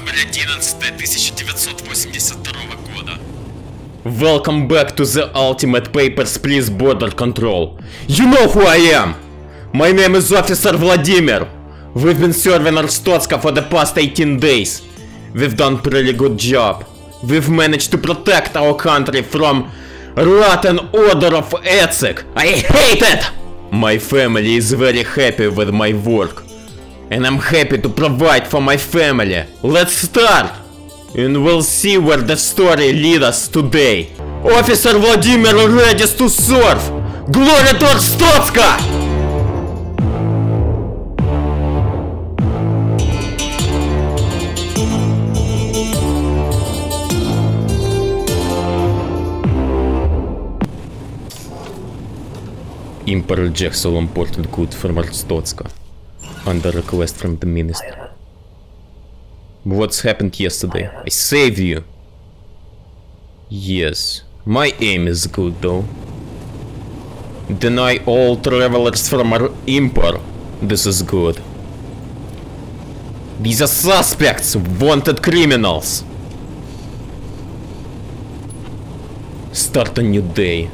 Декабрь 11 1982 года. Welcome back to the Ultimate Papers, please border control. You know who I am! My name is Officer Vladimir. We've been serving Arstotska for the past 18 days. We've done pretty good job. We've managed to protect our country from rotten order of ethic. I hate it! My family is very happy with my work. And I'm happy to provide for my family. Let's start! And we'll see where the story leads us today. Officer Vladimir ready to serve! Glory to Arstotska! Emperor Jackson imported good from Arstotska under request from the minister. What's happened yesterday? I saved you. Yes, my aim is good though. Deny all travelers from our Impor. This is good. These are suspects, wanted criminals. Start a new day.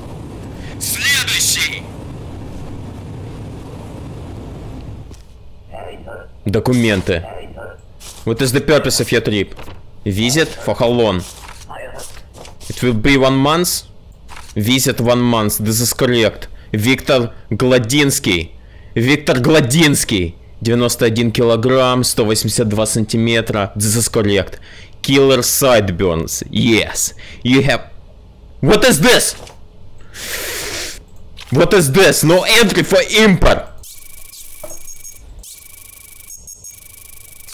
Документы. What is the purpose of your trip? Visit? For how long? It will be one month? Visit one month. This is correct. Виктор Гладинский. Виктор Гладинский. 91 килограмм, 182 сантиметра. This is correct. Killer sideburns. Yes. You have... What is this? What is this? No entry for import.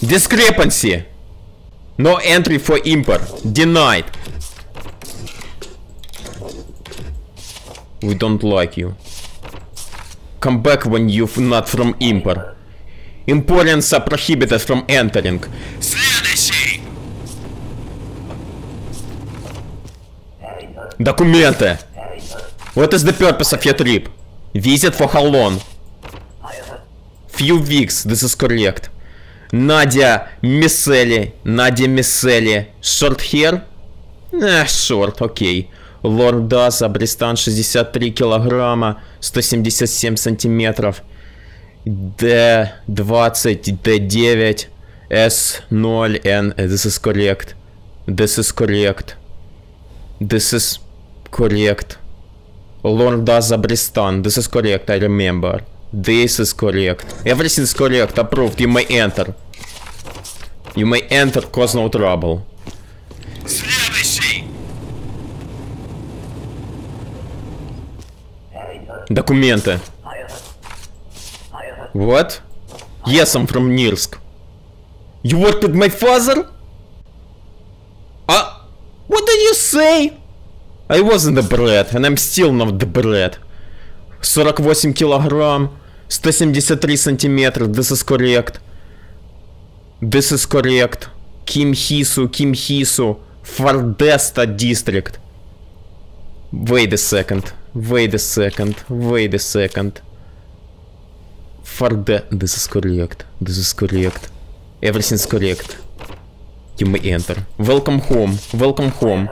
Discrepancy. No entry for import. Denied. We don't like you. Come back when you're not from import. Importers are prohibited from entering. Следующий! Документы. What is the purpose of your trip? Visit for how long? Few weeks, this is correct. Надя Мисели. Надя Мисели. Hair? Eh, short, окей. Лорд Даза, Бристан 63 килограмма, 177 сантиметров. D20, D9, S0, N. This is correct. This is correct. This is correct. Daza Bristan. This is correct, I remember. This is correct. Everything is correct. Approved. You may enter. You may enter, cause no trouble. Следующий! Документы. What? Yes, I'm from Nirsk. You work with my father? А? What did you say? I wasn't the bread, and I'm still not the bread. 48 килограмм, 173 сантиметра, this is correct. This is correct. Kim Hisu, Kim Hisu, Fardesta district. Wait a second, wait a second, wait a second. Farde, this is correct, this is correct. Everything's correct. You may enter. Welcome home, welcome home.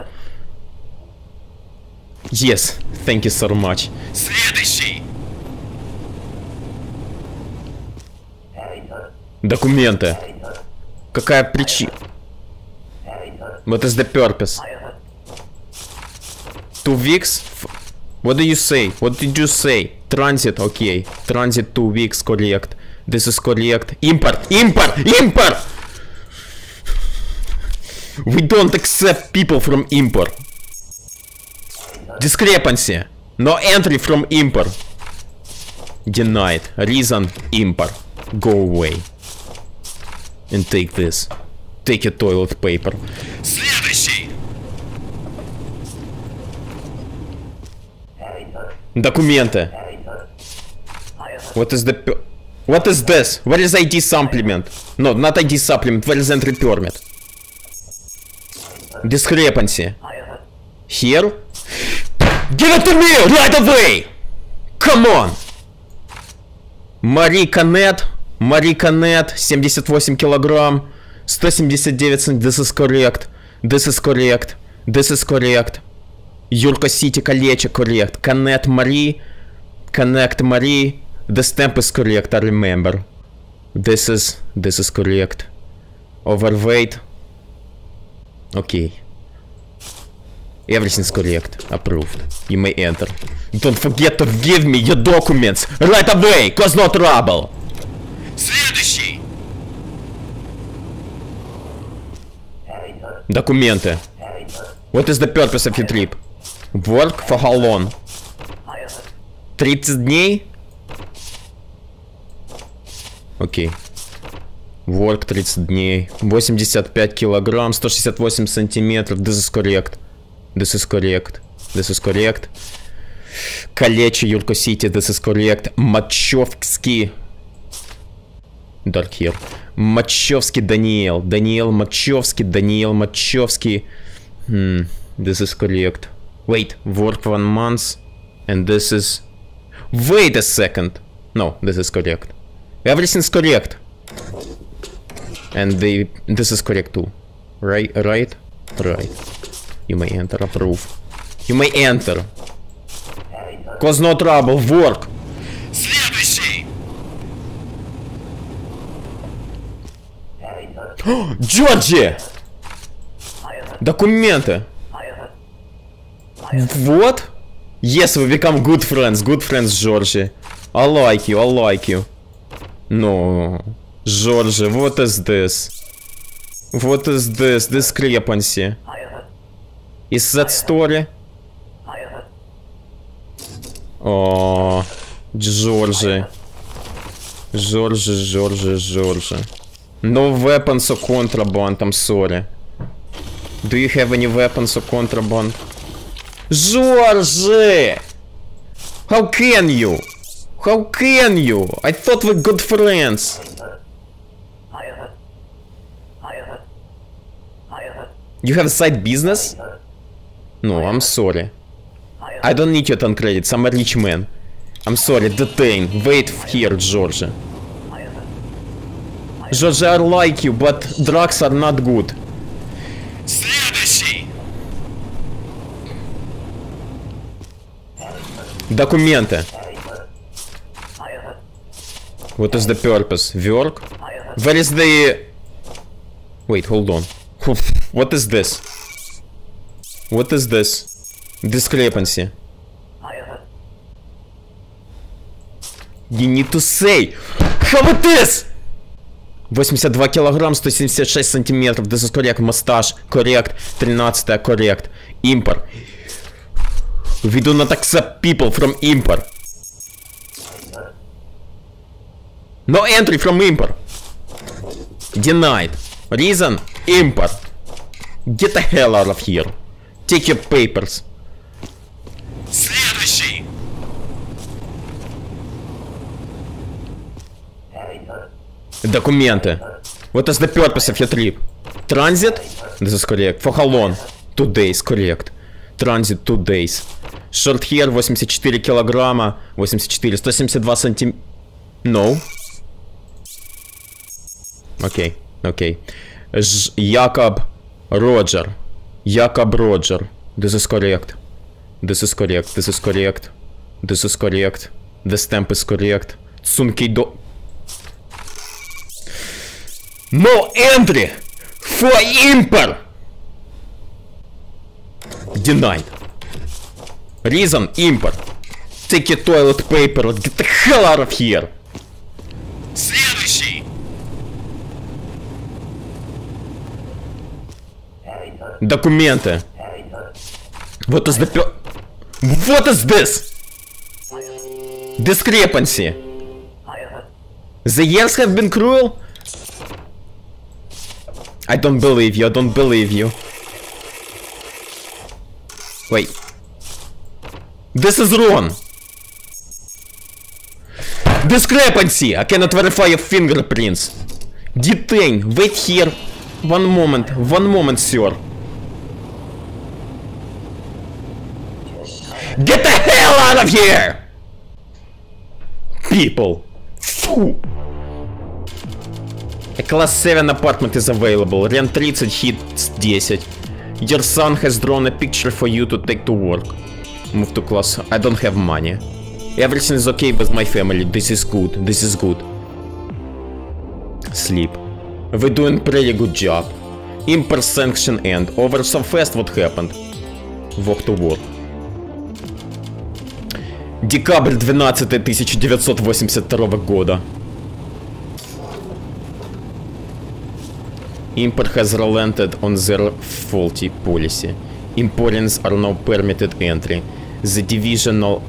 Yes, thank you so much. Документы. Какая причина? What is the purpose? Two weeks? What do you say? What did you say? Transit, okay. Transit two weeks, correct. This is correct. Import! Import! Import! We don't accept people from import. Discrepancy. No entry from import. Denied. Reason import. Go away. And take this. Take your toilet paper. Следующий! Документы. What is the... What is this? Where is ID supplement? No, not ID supplement. Where is entry permit? Discrepancy. Here? Give it to me right away! Come on! Мари Канет. Мари Канет. 78 килограмм. 179 сантиметров. This is correct. This is correct. This is correct. Юрко Сити колече correct. Connect Мари. Connect Мари. The stamp is correct, I remember. This is... This is correct. Overweight. Okay. Everything's correct. Approved. You may enter. Don't forget to give me your documents right away, cause no trouble. Следующий! Документы. What is the purpose of your trip? Work for how long? 30 дней? Окей. Work 30 дней. 85 килограмм, 168 сантиметров. This is correct. This is correct. This is correct. Калечи, Юрко Сити, this is correct. Мачевский. Dark here. Мачевский Даниэл. Даниэл Мачевский, Даниэл Мачевский. Hmm, this is correct. Wait, work one month. And this is... Wait a second. No, this is correct. Everything's correct. And the this is correct too. Right, right, right. You may enter, approve. You may enter. Cause no trouble, work. Джорджи! Документы. Вот. Yes, we become good friends. Good friends, Georgie. I like you, I like you. No. Georgie, what is this? What is this? Discrepancy. Is that story? Oh, Georgie. Georgie, Georgie, Georgie. No weapons or contraband, I'm sorry. Do you have any weapons or contraband? Georgie! How can you? How can you? I thought we're good friends. You have a side business? No, I'm sorry. I don't need your 10 credits, I'm a rich man. I'm sorry, detain. Wait here, Georgia. I like you, but drugs are not good. Следующий! Документы. What is the purpose? Work? Where is the... Wait, hold on. What is this? What is this? Discrepancy. You need to say how it is! 82 килограмм, 176 сантиметров. Correct. Мастаж. Correct. 13 correct. Импор. Do not accept people from import. No entry from import. Denied. Reason? Import. Get the hell out of here. Take your papers. Следующий! Документы. What is the purpose of your trip? Transit? This is correct. For how long? Two days, correct. Transit two days. Short hair 84 килограмма. 84. 172 сантим... No. Окей, окей. Ж... Якоб Роджер. Якоб Роджер. This is correct. This is correct. This is correct. This is correct. The stamp is correct. Цункейдо... No entry for import. Denied. Reason import. Take your toilet paper and get the hell out of here. Следующий! Документы. What is the What is this? Discrepancy. The years have been cruel? I don't believe you, I don't believe you. Wait. This is wrong. Discrepancy! I cannot verify your fingerprints. Detain. Wait here. One moment. One moment, sir. Get the hell out of here! People. A class 7 apartment is available. Rent 30, hit 10. Your son has drawn a picture for you to take to work. Move to class. I don't have money. Everything is okay with my family. This is good. This is good. Sleep. We're doing pretty good job. Impulse sanction end. Over so fast what happened? Walk to work. Декабрь 12 1982 года. Import has relented on their faulty policy. Importings are now permitted entry. The divisional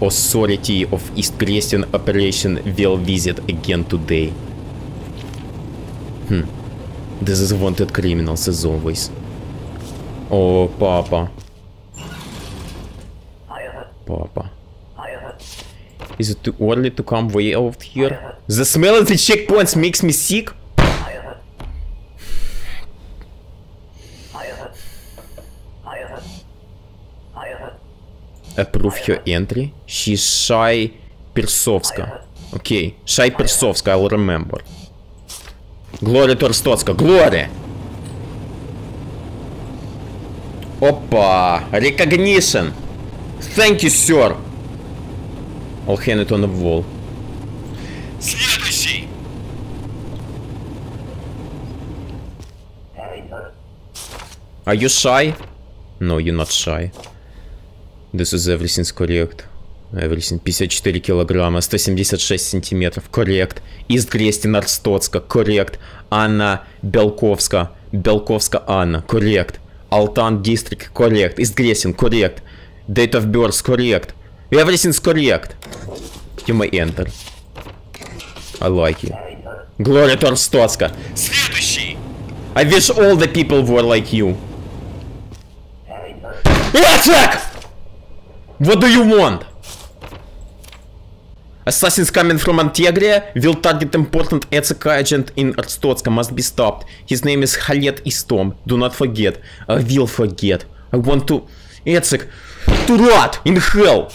authority of East Christian operation will visit again today. Hmm. This is wanted criminals as always. Oh, Papa. Papa. Is it too early to come way out here? The smell of the checkpoints makes me sick? Approve her entry. She's shy Персовска. Окей. Шай Персовска, I'll remember. Глория Торстоцка. Глория! Опа! Recognition! Thank you, sir! I'll hand it on the wall. Следующий! Are you shy? No, you're not shy. This is everything's correct. Everything 54 килограмма, 176 сантиметров, коррект. Ист Грестин Арстоцка, коррект. Анна Белковска, Белковска Анна, коррект. Алтан Дистрикт, коррект. Ист Грестин, коррект. Date of birth, correct. Everything's correct. May enter. I like you. Gloria Торстоцка. Следующий! I wish all the people were like you. Attack! What do you want? Assassins coming from Antegria will target important ECK agent in Arstotska must be stopped. His name is Khaled Istom. Do not forget. I will forget. I want to... Ецик, to rot in hell.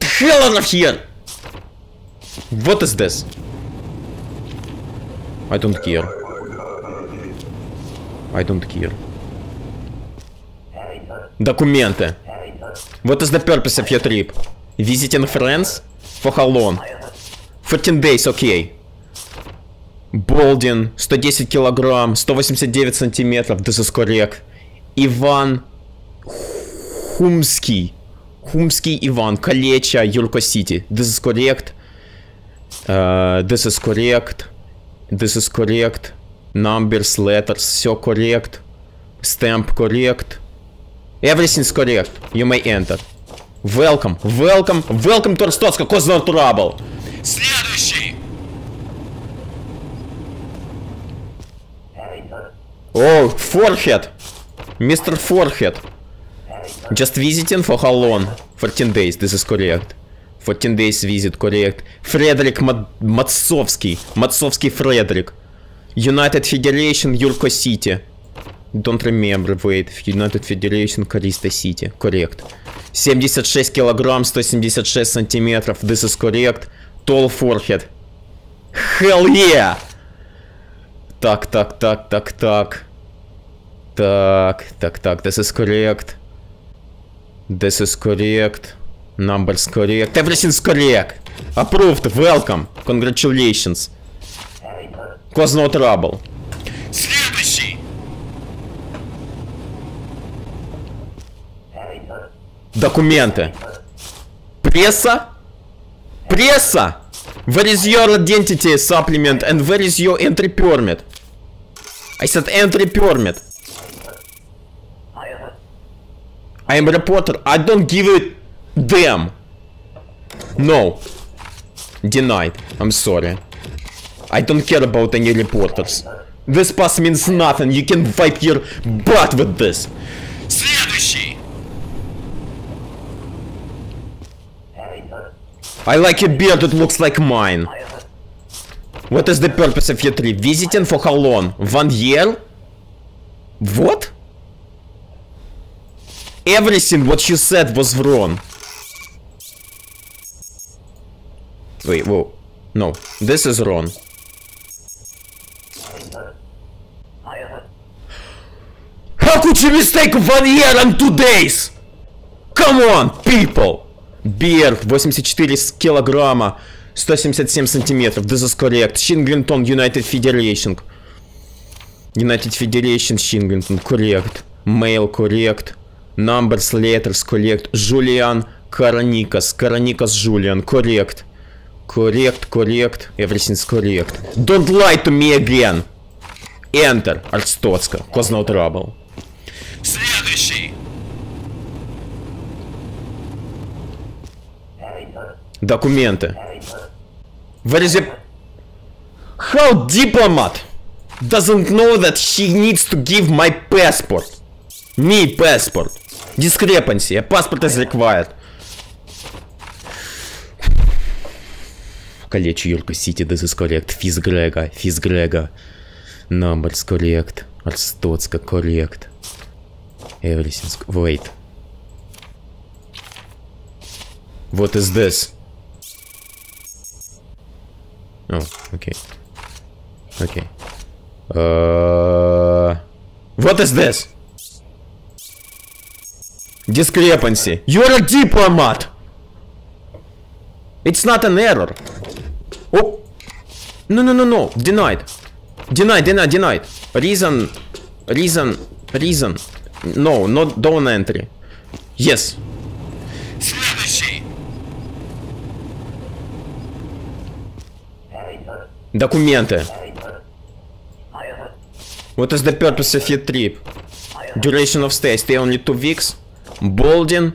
Hell out here. What is this? I don't care. I don't care. Документы. What is the purpose of your trip? Visiting friends? For how long? 14 days, окей. Болдин, 110 килограмм, 189 сантиметров, this is correct. Иван Хумский. Хумский Иван, Калеча, Юрко Сити. This is correct. Uh, this is correct. This is correct. Numbers, letters, все correct. Stamp correct. Everything's correct. You may enter. Welcome, welcome, welcome to Ростовска, cause no trouble. Следующий! Oh, forehead. Mr. Forehead. Just visiting for how long? 14 days, this is correct. 14 days visit, correct. Фредерик Мат Мацовский. Мацовский Фредерик. United Federation, Юрко Сити. Don't remember, wait. United Federation, Користа Сити. Correct. 76 килограмм, 176 сантиметров. This is correct. Tall forehead. Hell yeah! Так, так, так, так, так. Так, так, так, this is correct. This is correct. Numbers correct. Everything's correct. Approved. Welcome. Congratulations. Cause no trouble. Следующий! Документы. Пресса? Пресса! Where is your identity supplement and where is your entry permit? I said entry permit. I am reporter. I don't give it them. No. Denied. I'm sorry. I don't care about any reporters. This pass means nothing. You can wipe your butt with this. I like a beard that looks like mine. What is the purpose of your trip? Visiting for how long? One year? What? Everything what you said was wrong. Wait, whoa. No, this is wrong. How could you mistake one year and two days? Come on, people! Берг, 84 с- килограмма, 177 сантиметров. This is correct. Шинглинтон, United Federation. United Federation, Шинглинтон, correct. Mail, correct. Numbers, letters, correct. Julian, Караникас, Караникас, Julian, correct. Correct, correct. Everything's correct. Don't lie to me again. Enter. Арстоцка. Cause no trouble. Следующий. Документы. Where is your... How diplomat doesn't know that she needs to give my passport? Me passport. Discrepancy. A passport is required. Калечу Юрка Сити, this is correct. Физ Грега, Физ Грега. Numbers correct. Арстоцка correct. Everything's... Wait. What is this? Oh, okay. Okay. Uh, what is this? Discrepancy. You're a diplomat! It's not an error. Oh! No, no, no, no. Denied. Denied, denied, denied. Reason. Reason. Reason. No, not don't entry. Yes. Документы. What is the purpose of your trip? Duration of stay, stay only two weeks. Bolding.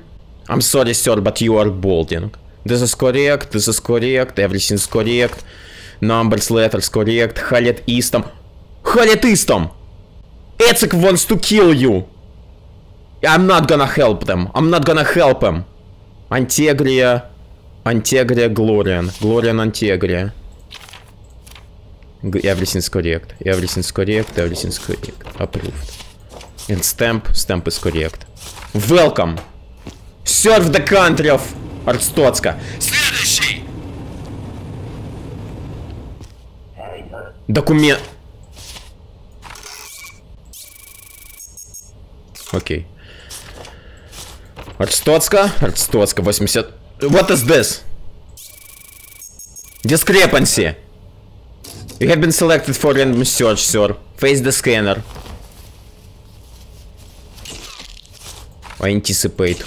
I'm sorry, sir, but you are bolding. This is correct, this is correct, everything's correct. Numbers, letters correct. Халет Истом. Халет Истом! Эцик wants to kill you! I'm not gonna help them. I'm not gonna help him. Антегрия. Антегрия Глориан. Глориан Антегрия. G- Everything's correct. Everything's correct. Everything's correct. Approved. And stamp. Stamp is correct. Welcome. Serve the country of Арстоцка. Следующий. Документ. Окей. Арстоцка. Арстоцка 80. What is this? Discrepancy. You have been selected for random search, sir. Face the scanner. I anticipate.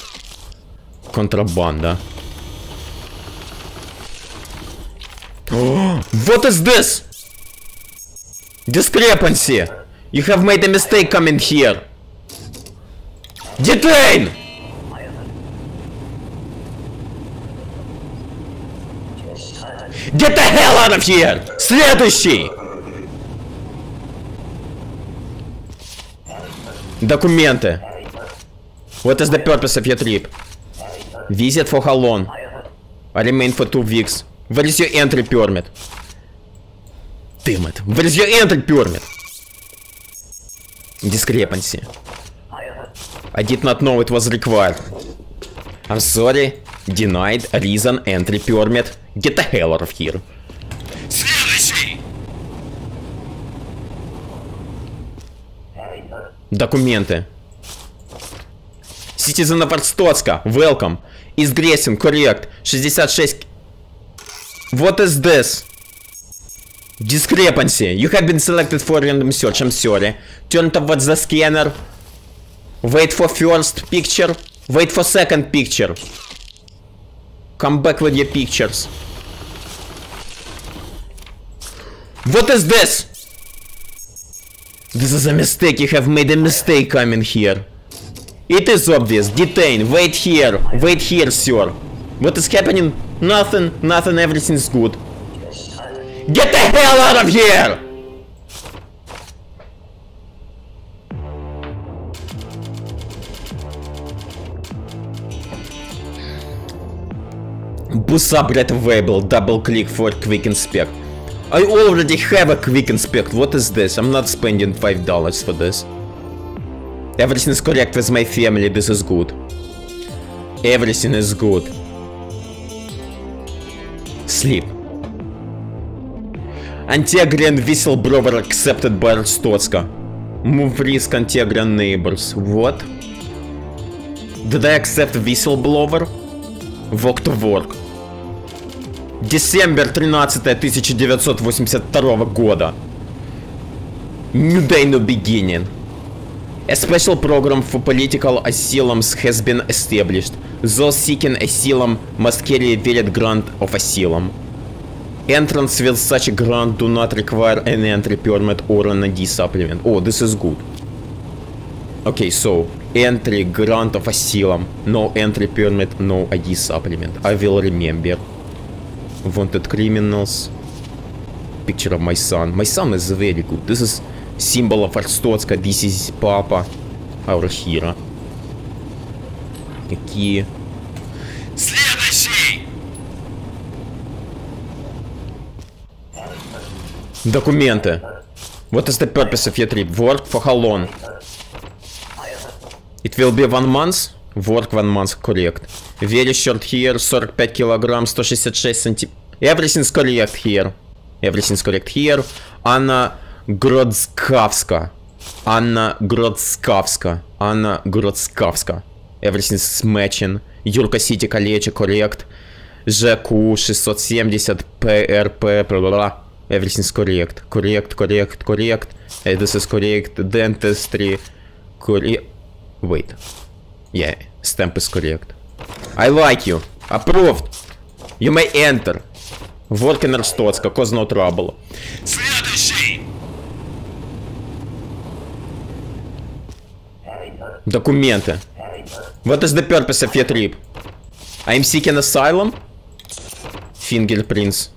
Контрабанда. What is this? Discrepancy! You have made a mistake coming here! Detain! Get the hell Of here! Следующий! Документы. What is the purpose of your trip? Visit for how long? I remain for two weeks. Where is your entry permit? Damn it. Where is your entry permit? Discrepancy. I did not know it was required. I'm sorry. Denied reason entry permit. Get the hell out of here. Документы. Citizen of Arstotzka. Welcome. Is Gressing correct. 66... What is this? Discrepancy. You have been selected for random search. I'm sorry. Turn towards the scanner. Wait for first picture. Wait for second picture. Come back with your pictures. What is this? This is a mistake. You have made a mistake coming here. It is obvious. Detain. Wait here. Wait here, sir. What is happening? Nothing. Nothing. Everything's good. Get the hell out of here! Busabret available. Double click for quick inspect. I already have a quick inspect. What is this? I'm not spending five dollars for this. Everything is correct with my family. This is good. Everything is good. Sleep. Anti-Agrian whistleblower accepted by Arstotzka. Move risk Antegra neighbors. What? Did I accept whistleblower? Walk to work. Декабрь 13 1982 года. New day, no beginning. A special program for political asylums has been established. Those seeking asylum must carry a valid grant of asylum. Entrance with such a grant do not require any entry permit or an ID supplement. Oh, this is good. Okay, so entry grant of asylum, no entry permit, no ID supplement. I will remember. Wanted criminals. Picture of my son. My son is very good. This is symbol of Arstotzka. This is Papa, our hero. Какие? Следующий! Документы. What is the purpose of your trip? Work for how long? It will be one month? Work one month, correct. Very short here, 45 килограмм, 166 сантим... Everything's correct here. Everything's correct here. Анна Гродскавска. Анна Гродскавска. Анна Гродскавска. Everything's matching. Юрка Сити Колледж, correct. ЖКУ 670, ПРП, бла-бла-бла. Everything's correct. Correct, correct, correct. Uh, this is correct. Dentistry. Correct. Wait. Yeah, stamp is correct. I like you. Approved. You may enter. Working Arstotzka, cause no trouble. Следующий! Документы. What is the purpose of your trip? I'm seeking asylum? Fingerprints.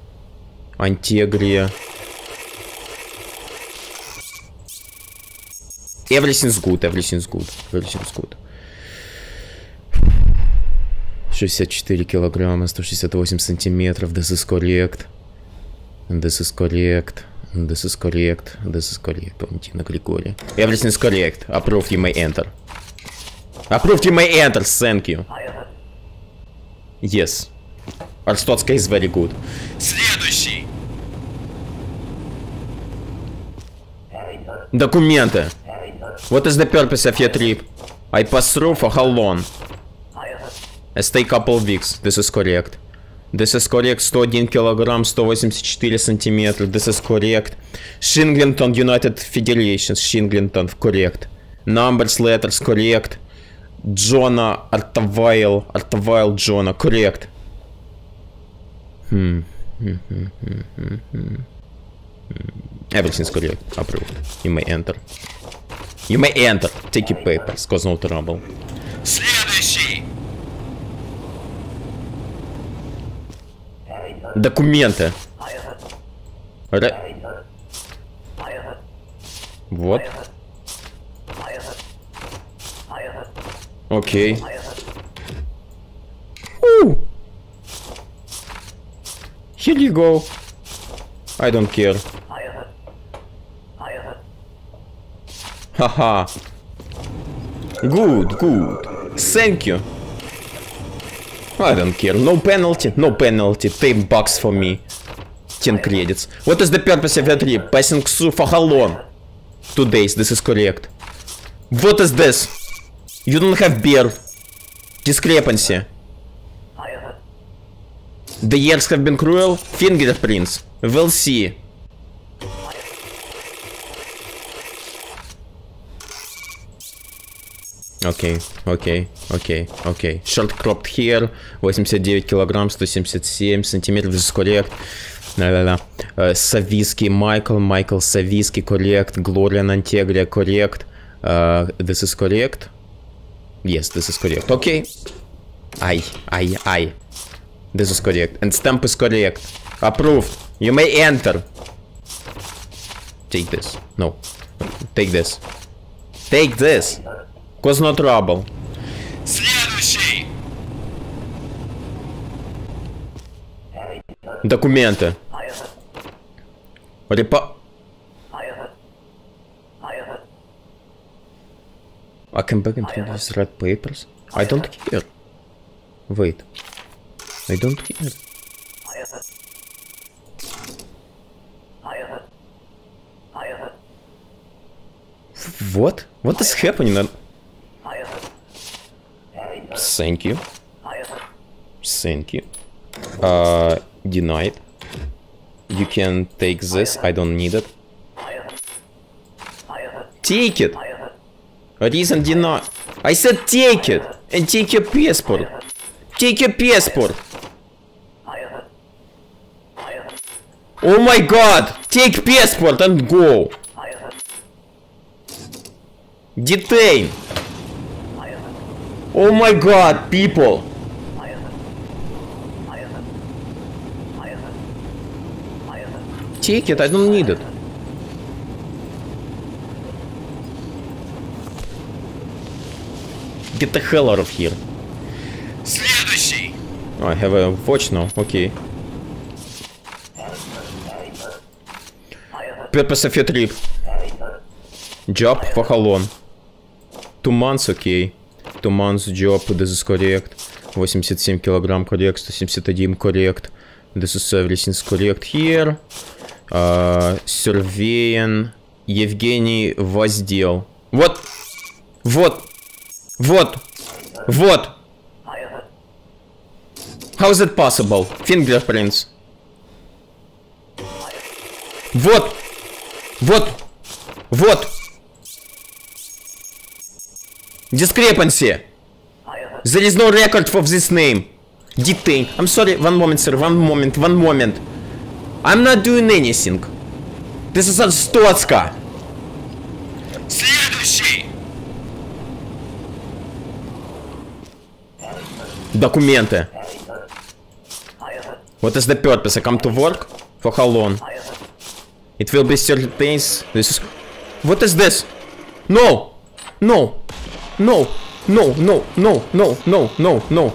Антегрия. Everything's good, everything's good, everything's good. 64 килограмма, 168 сантиметров, this is correct. This is correct. This is correct. This is correct. Валентина Григория. Everything's correct. Approved, you may enter. Approved, you may enter, thank you. Yes. Arstotzka is very good. Следующий! Документы. What is the purpose of your trip? I pass through for how long? I stay couple weeks. This is correct. This is correct. 101 килограмм, 184 сантиметра. This is correct. Shinglington United Federation. Shinglington, correct. Numbers, letters, correct. Джона Артавайл. Артавайл Джона, correct. Hmm. Hmm, hmm, hmm, hmm, hmm. Everything's correct. Approved. You may enter. You may enter. Take your papers, cause no trouble. Следующий! Документы. Ре- Вот. Окей. Ooh. Here you go. I don't care. Haha. Good, good. Thank you. I don't care. No penalty, no penalty. 10 bucks for me. 10 credits. What is the purpose of your trip? Passing through for how long? Two days, this is correct. What is this? You don't have beer. Discrepancy. The years have been cruel. Fingerprints. We'll see. Окей, окей, окей, окей. Short cropped hair, 89 килограмм, 177 сантиметров, this is correct. Да-да-да. Э, Савиский Майкл, Майкл Савиский, correct. Глория Нантегрия, correct. Э, this is correct. Yes, this is correct. Okay. Ай, ай, ай. This is correct. And stamp is correct. Approved. You may enter. Take this. No. Take this. Take this. Trouble. Следующий! Документы. Репа... I can back into these red papers. I don't care. Wait. I don't care. What? What is happening? Thank you. Thank you. Uh, denied. You can take this, I don't need it. Take it! Reason denied. I said take it! And take your passport! Take your passport! Oh my god! Take passport and go! Detain! Oh my god, people! Take it, I don't need it. Get the hell out of here. Следующий! Oh, I have a watch now, okay. Purpose of your trip. Job for how long? Two months, okay. Two months job, this is correct. 87 килограмм correct, 171 correct. This is everything's correct here. Uh, surveying. Евгений Воздел. Вот! Вот! Вот! Вот! How is it possible? Fingerprints. Вот! Вот! Вот! Discrepancy! There is no record for this name. Detain. I'm sorry, one moment, sir, one moment, one moment. I'm not doing anything. This is Stoцка. Следующий! Документы. What is the purpose? I come to work? For how long? It will be 30 days. This is... What is this? No! No! No! No, no, no, no, no, no, no.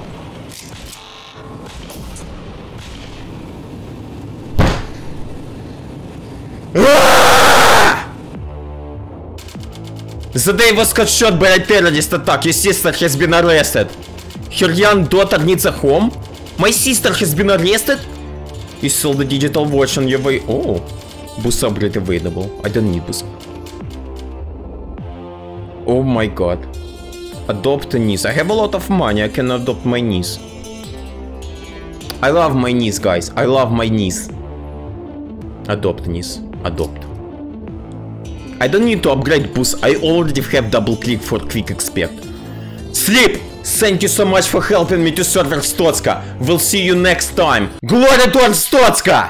Short by a terrorist attack. Your sister has been arrested. Young daughter needs a home? My sister has been arrested? You sold the digital watch on your way. Oh, boost upgrade available. I don't need boost. Oh my god. Adopt a niece. I have a lot of money. I can adopt my niece. I love my niece, guys. I love my niece. Adopt niece. Adopt. I don't need to upgrade boost. I already have double click for quick expert. Sleep! Thank you so much for helping me to server Stotska. We'll see you next time. Glory to Stotska!